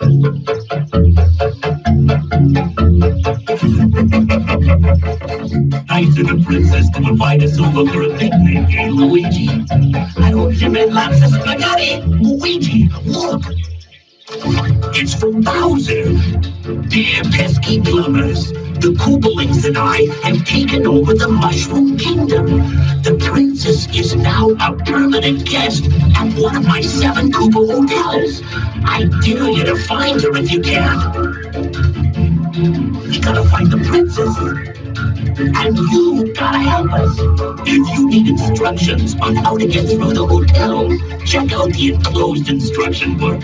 I to the princess to invite us over for a picnic, eh, Luigi? I hope you made lots of spaghetti. Luigi, look! It's from Bowser. Dear pesky plumbers, the Koopalings and I have taken over the Mushroom Kingdom. The a permanent guest at one of my seven Koopa hotels. I dare you to find her if you can. We gotta find the princess. And you gotta help us. If you need instructions on how to get through the hotel, check out the enclosed instruction book.